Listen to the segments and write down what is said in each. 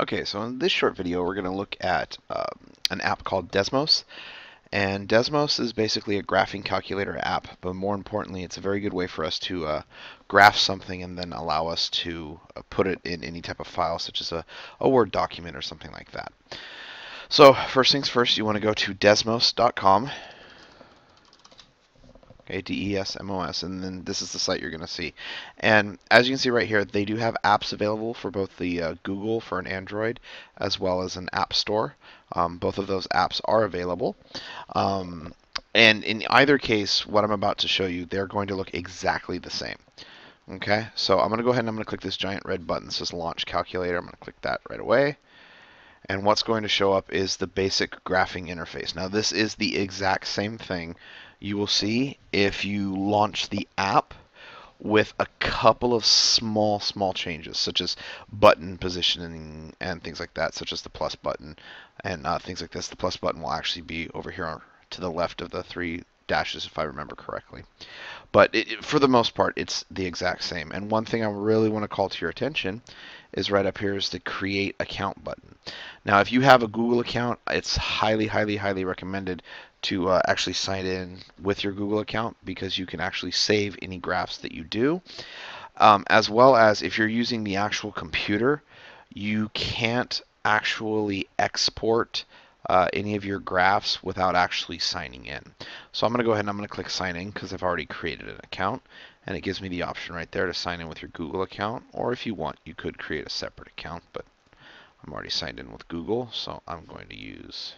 Okay, so in this short video, we're going to look at um, an app called Desmos. And Desmos is basically a graphing calculator app, but more importantly, it's a very good way for us to uh, graph something and then allow us to uh, put it in any type of file, such as a, a Word document or something like that. So first things first, you want to go to desmos.com Okay, D-E-S-M-O-S, and then this is the site you're going to see. And as you can see right here, they do have apps available for both the uh, Google for an Android as well as an App Store. Um, both of those apps are available. Um, and in either case, what I'm about to show you, they're going to look exactly the same. Okay, so I'm going to go ahead and I'm going to click this giant red button that says Launch Calculator. I'm going to click that right away. And what's going to show up is the basic graphing interface. Now, this is the exact same thing you will see if you launch the app with a couple of small, small changes, such as button positioning and things like that, such as the plus button and uh, things like this. The plus button will actually be over here to the left of the three dashes, if I remember correctly. But it, for the most part, it's the exact same. And one thing I really want to call to your attention is right up here is the create account button. Now, if you have a Google account, it's highly, highly, highly recommended to uh, actually sign in with your Google account because you can actually save any graphs that you do. Um, as well as if you're using the actual computer, you can't actually export uh, any of your graphs without actually signing in. So I'm going to go ahead and I'm going to click sign in because I've already created an account and it gives me the option right there to sign in with your Google account or if you want you could create a separate account but I'm already signed in with Google so I'm going to use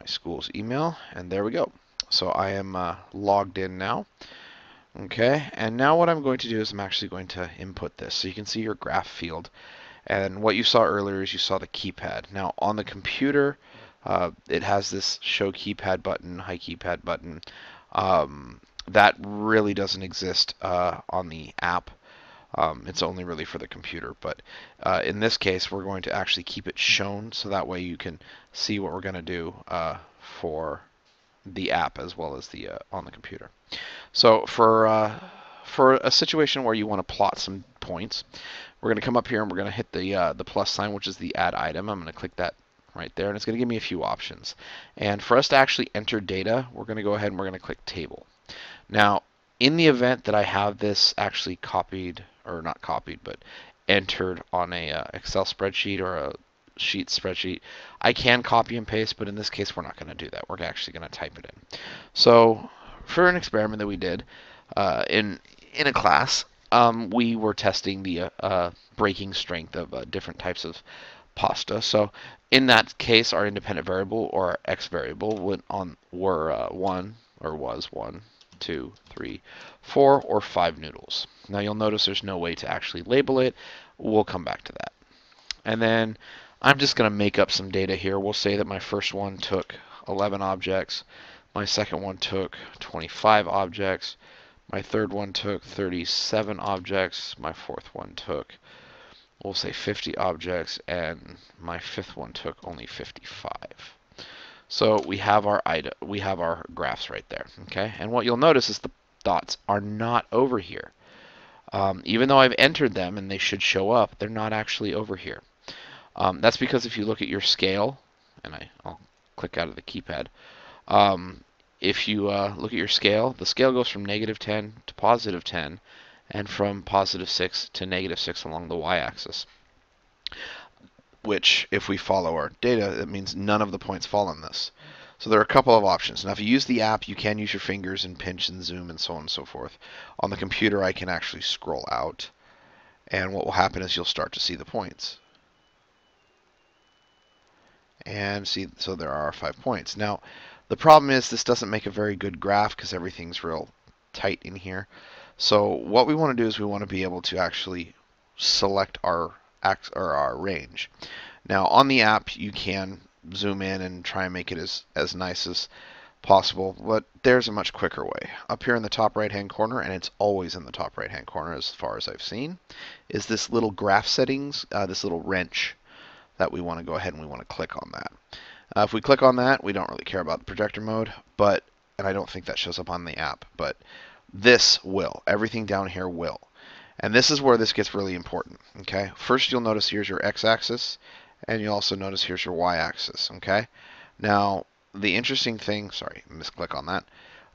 my school's email, and there we go. So I am uh, logged in now. Okay, and now what I'm going to do is I'm actually going to input this. So you can see your graph field. And what you saw earlier is you saw the keypad. Now on the computer, uh, it has this show keypad button, high keypad button. Um, that really doesn't exist uh, on the app. Um, it's only really for the computer, but uh, in this case, we're going to actually keep it shown so that way you can see what we're going to do uh, for the app as well as the uh, on the computer. So for uh, for a situation where you want to plot some points, we're going to come up here and we're going to hit the uh, the plus sign, which is the add item. I'm going to click that right there, and it's going to give me a few options. And for us to actually enter data, we're going to go ahead and we're going to click table. Now, in the event that I have this actually copied or not copied, but entered on a uh, Excel spreadsheet or a sheet spreadsheet, I can copy and paste, but in this case, we're not going to do that. We're actually going to type it in. So for an experiment that we did uh, in in a class, um, we were testing the uh, uh breaking strength of uh, different types of pasta. So in that case, our independent variable or x variable went on were uh, one or was one two, three, four, or five noodles. Now you'll notice there's no way to actually label it. We'll come back to that. And then I'm just going to make up some data here. We'll say that my first one took 11 objects. My second one took 25 objects. My third one took 37 objects. My fourth one took, we'll say 50 objects. And my fifth one took only 55. So we have our item, we have our graphs right there, okay? And what you'll notice is the dots are not over here. Um, even though I've entered them and they should show up, they're not actually over here. Um, that's because if you look at your scale, and I, will click out of the keypad, um, if you uh, look at your scale, the scale goes from negative 10 to positive 10, and from positive 6 to negative 6 along the y-axis which if we follow our data, that means none of the points fall on this. So there are a couple of options. Now if you use the app, you can use your fingers and pinch and zoom and so on and so forth. On the computer, I can actually scroll out. And what will happen is you'll start to see the points. And see, so there are five points. Now, the problem is this doesn't make a very good graph because everything's real tight in here. So what we want to do is we want to be able to actually select our or our range. Now on the app you can zoom in and try and make it as, as nice as possible, but there's a much quicker way. Up here in the top right hand corner, and it's always in the top right hand corner as far as I've seen, is this little graph settings, uh, this little wrench that we want to go ahead and we want to click on that. Uh, if we click on that, we don't really care about the projector mode, but, and I don't think that shows up on the app, but this will. Everything down here will. And this is where this gets really important, okay? First, you'll notice here's your x-axis, and you'll also notice here's your y-axis, okay? Now, the interesting thing, sorry, misclick on that.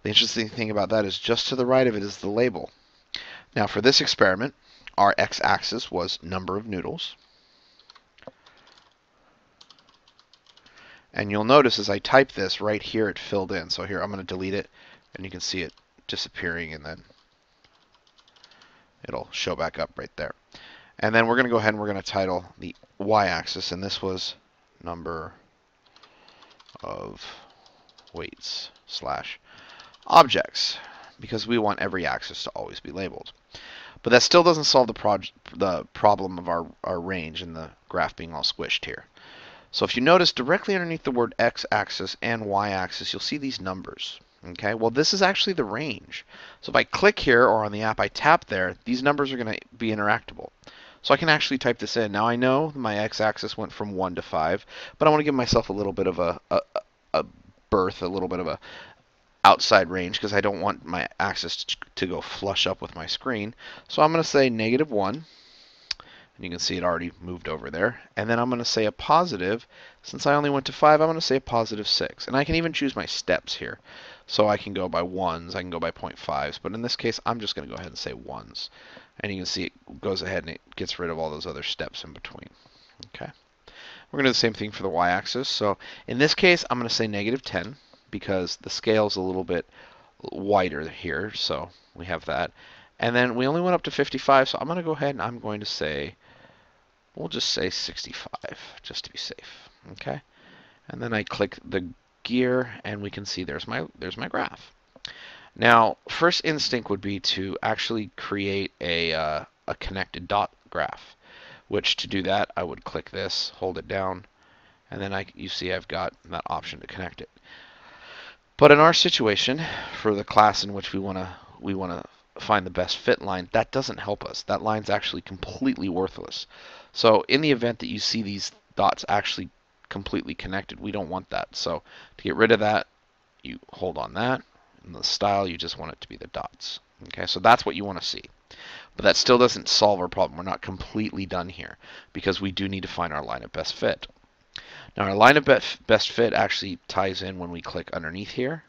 The interesting thing about that is just to the right of it is the label. Now, for this experiment, our x-axis was number of noodles. And you'll notice as I type this right here, it filled in. So here, I'm going to delete it, and you can see it disappearing, and then it'll show back up right there. And then we're going to go ahead and we're going to title the y-axis, and this was number of weights slash objects, because we want every axis to always be labeled. But that still doesn't solve the, the problem of our, our range and the graph being all squished here. So if you notice directly underneath the word x-axis and y-axis, you'll see these numbers. Okay, well this is actually the range. So if I click here or on the app I tap there, these numbers are going to be interactable. So I can actually type this in. Now I know my x-axis went from 1 to 5, but I want to give myself a little bit of a, a, a berth, a little bit of a outside range because I don't want my axis to to go flush up with my screen. So I'm going to say negative 1. And you can see it already moved over there. And then I'm going to say a positive. Since I only went to 5, I'm going to say a positive 6. And I can even choose my steps here. So I can go by 1s, I can go by 0.5s. But in this case, I'm just going to go ahead and say 1s. And you can see it goes ahead and it gets rid of all those other steps in between. Okay. We're going to do the same thing for the y-axis. So in this case, I'm going to say negative 10 because the scale is a little bit wider here. So we have that. And then we only went up to 55, so I'm going to go ahead and I'm going to say, we'll just say 65, just to be safe. Okay. And then I click the gear, and we can see there's my there's my graph. Now, first instinct would be to actually create a, uh, a connected dot graph, which to do that, I would click this, hold it down, and then I, you see I've got that option to connect it. But in our situation, for the class in which we want to we want to find the best fit line, that doesn't help us. That line's actually completely worthless. So in the event that you see these dots actually completely connected, we don't want that. So to get rid of that, you hold on that. The style, you just want it to be the dots. Okay, so that's what you want to see. But that still doesn't solve our problem. We're not completely done here because we do need to find our line of best fit. Now our line of best fit actually ties in when we click underneath here.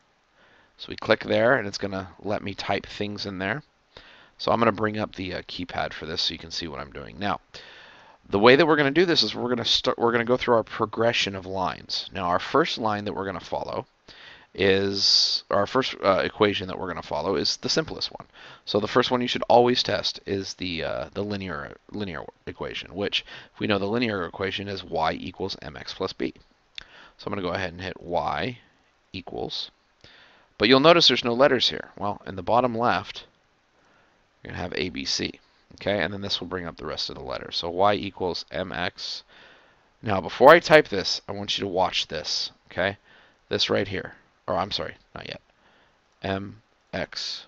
So we click there and it's going to let me type things in there. So I'm going to bring up the uh, keypad for this so you can see what I'm doing. Now, the way that we're going to do this is we're going to start we're going to go through our progression of lines. Now our first line that we're going to follow is our first uh, equation that we're going to follow is the simplest one. So the first one you should always test is the uh, the linear linear equation, which if we know the linear equation is y equals mx plus b. So I'm going to go ahead and hit y equals. But you'll notice there's no letters here. Well, in the bottom left, you're going to have ABC. Okay, and then this will bring up the rest of the letters. So y equals mx. Now, before I type this, I want you to watch this. Okay, this right here or I'm sorry, not yet, mx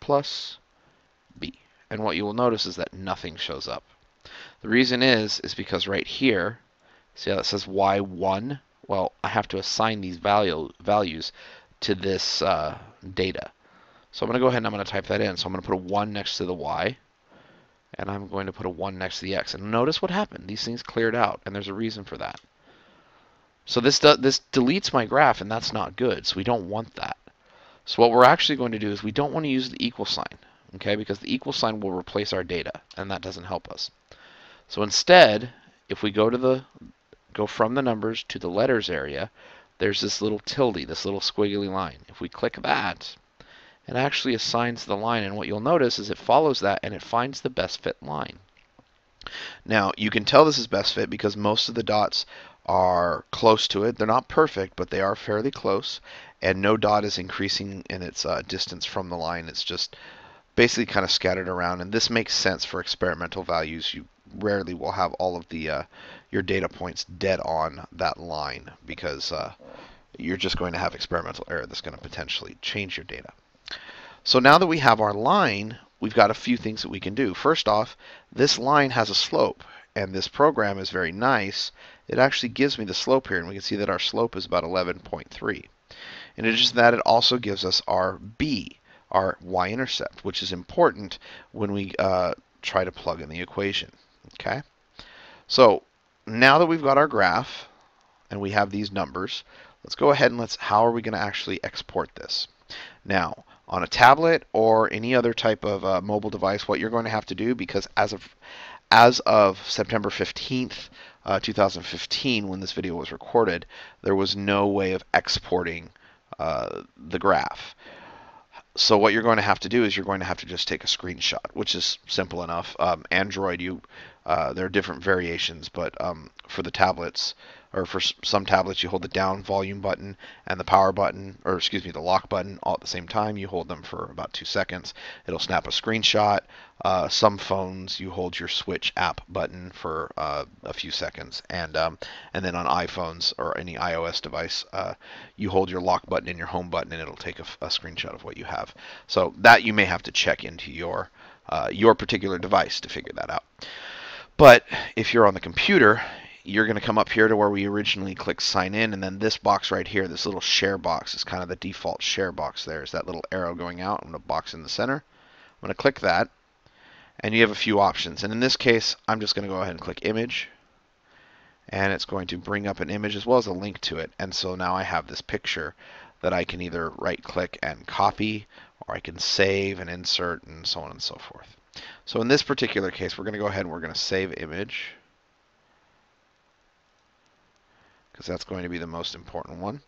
plus b. And what you will notice is that nothing shows up. The reason is, is because right here, see how it says y1? Well, I have to assign these value, values to this uh, data. So I'm going to go ahead and I'm going to type that in. So I'm going to put a 1 next to the y, and I'm going to put a 1 next to the x. And notice what happened. These things cleared out, and there's a reason for that. So this, this deletes my graph, and that's not good. So we don't want that. So what we're actually going to do is we don't want to use the equal sign, okay? Because the equal sign will replace our data, and that doesn't help us. So instead, if we go to the go from the numbers to the letters area, there's this little tilde, this little squiggly line. If we click that, it actually assigns the line, and what you'll notice is it follows that and it finds the best fit line. Now, you can tell this is best fit because most of the dots are close to it. They're not perfect, but they are fairly close. And no dot is increasing in its uh, distance from the line. It's just basically kind of scattered around. And this makes sense for experimental values. You rarely will have all of the uh, your data points dead on that line because uh, you're just going to have experimental error that's going to potentially change your data. So now that we have our line, we've got a few things that we can do. First off, this line has a slope, and this program is very nice it actually gives me the slope here, and we can see that our slope is about 11.3. In addition to that, it also gives us our b, our y-intercept, which is important when we uh, try to plug in the equation. Okay, so now that we've got our graph and we have these numbers, let's go ahead and let's. How are we going to actually export this? Now, on a tablet or any other type of uh, mobile device, what you're going to have to do, because as of as of September 15th, uh, 2015, when this video was recorded, there was no way of exporting uh, the graph. So what you're going to have to do is you're going to have to just take a screenshot, which is simple enough. Um, Android, you uh, there are different variations, but um, for the tablets, or for some tablets, you hold the down volume button and the power button, or excuse me, the lock button all at the same time. You hold them for about two seconds. It'll snap a screenshot. Uh, some phones, you hold your switch app button for uh, a few seconds, and um, and then on iPhones or any iOS device, uh, you hold your lock button and your home button, and it'll take a, a, screenshot of what you have. So that you may have to check into your uh, your particular device to figure that out. But if you're on the computer, you're going to come up here to where we originally clicked sign in and then this box right here this little share box is kind of the default share box there. Is that little arrow going out. And a box in the center. I'm going to click that and you have a few options. And in this case I'm just going to go ahead and click image and it's going to bring up an image as well as a link to it. And so now I have this picture that I can either right click and copy or I can save and insert and so on and so forth. So in this particular case we're going to go ahead and we're going to save image because that's going to be the most important one.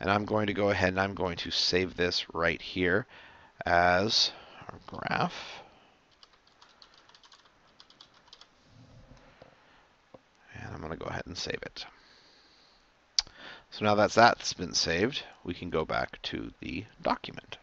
And I'm going to go ahead and I'm going to save this right here as our graph. And I'm going to go ahead and save it. So now that that's been saved, we can go back to the document.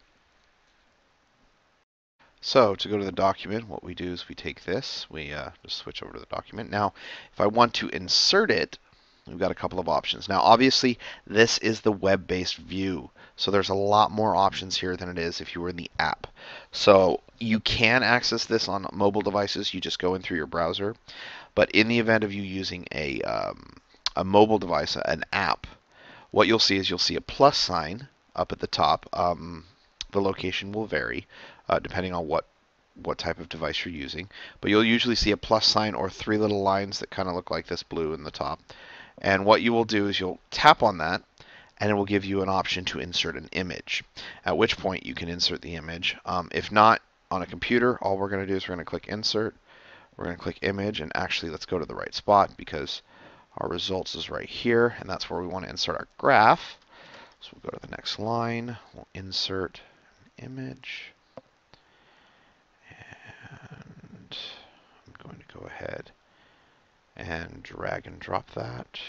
So to go to the document, what we do is we take this, we uh, just switch over to the document. Now, if I want to insert it, We've got a couple of options. Now, obviously, this is the web-based view, so there's a lot more options here than it is if you were in the app. So you can access this on mobile devices. You just go in through your browser. But in the event of you using a, um, a mobile device, an app, what you'll see is you'll see a plus sign up at the top. Um, the location will vary uh, depending on what what type of device you're using. But you'll usually see a plus sign or three little lines that kind of look like this blue in the top. And what you will do is you'll tap on that and it will give you an option to insert an image, at which point you can insert the image. Um, if not on a computer, all we're going to do is we're going to click insert, we're going to click image, and actually let's go to the right spot because our results is right here, and that's where we want to insert our graph. So we'll go to the next line, we'll insert an image, and I'm going to go ahead and drag and drop that.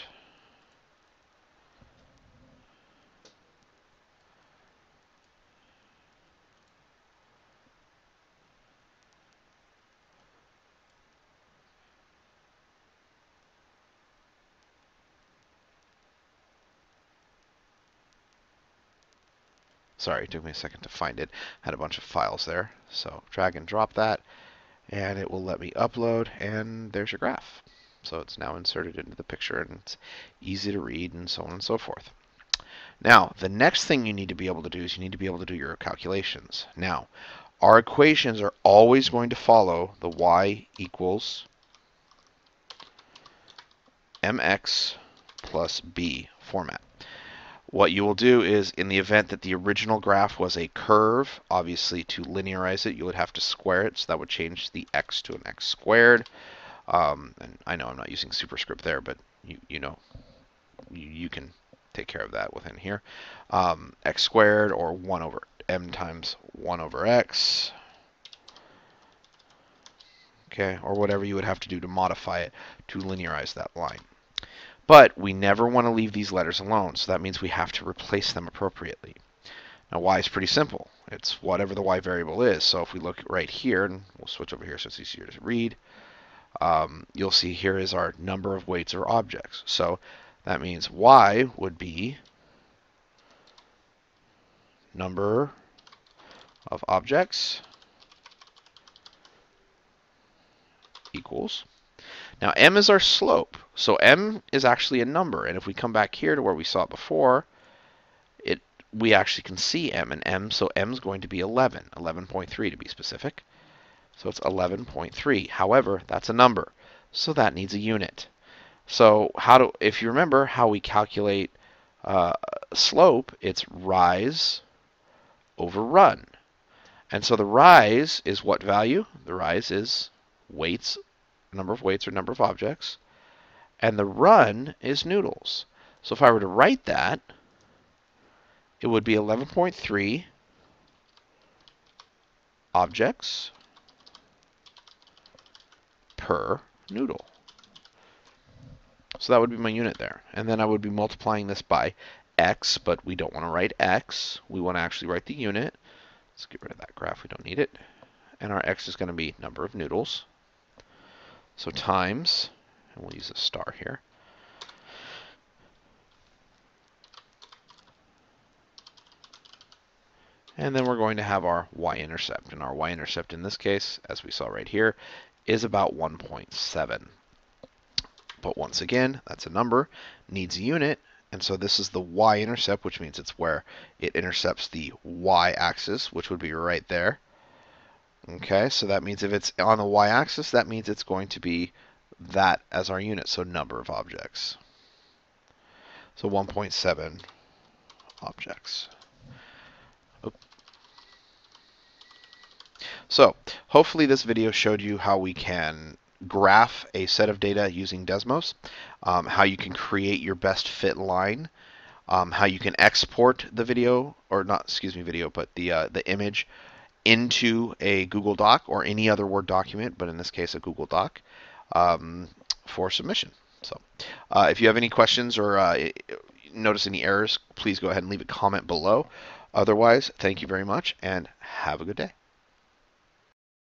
Sorry, it took me a second to find it. Had a bunch of files there. So drag and drop that, and it will let me upload, and there's your graph. So it's now inserted into the picture and it's easy to read and so on and so forth. Now, the next thing you need to be able to do is you need to be able to do your calculations. Now, our equations are always going to follow the y equals mx plus b format. What you will do is, in the event that the original graph was a curve, obviously to linearize it, you would have to square it, so that would change the x to an x squared. Um, and I know I'm not using superscript there, but you, you know, you, you can take care of that within here. Um, x squared or 1 over m times 1 over x. Okay, or whatever you would have to do to modify it to linearize that line. But we never want to leave these letters alone, so that means we have to replace them appropriately. Now y is pretty simple. It's whatever the y variable is. So if we look right here, and we'll switch over here so it's easier to read, um, you'll see here is our number of weights or objects. So that means y would be number of objects equals. Now m is our slope. So m is actually a number. And if we come back here to where we saw it before, it we actually can see m and m, so m is going to be 11, 11.3 to be specific. So it's 11.3. However, that's a number, so that needs a unit. So how do, if you remember how we calculate uh, slope, it's rise over run. And so the rise is what value? The rise is weights, number of weights or number of objects. And the run is noodles. So if I were to write that, it would be 11.3 objects per noodle. So that would be my unit there. And then I would be multiplying this by x, but we don't want to write x. We want to actually write the unit. Let's get rid of that graph. We don't need it. And our x is going to be number of noodles. So times, and we'll use a star here. And then we're going to have our y-intercept. And our y-intercept in this case, as we saw right here, is about 1.7. But once again, that's a number, needs a unit, and so this is the y-intercept, which means it's where it intercepts the y-axis, which would be right there. Okay, so that means if it's on the y-axis, that means it's going to be that as our unit, so number of objects. So 1.7 objects. So hopefully this video showed you how we can graph a set of data using Desmos, um, how you can create your best fit line, um, how you can export the video, or not, excuse me, video, but the, uh, the image into a Google Doc or any other Word document, but in this case a Google Doc, um, for submission. So uh, if you have any questions or uh, notice any errors, please go ahead and leave a comment below. Otherwise, thank you very much and have a good day.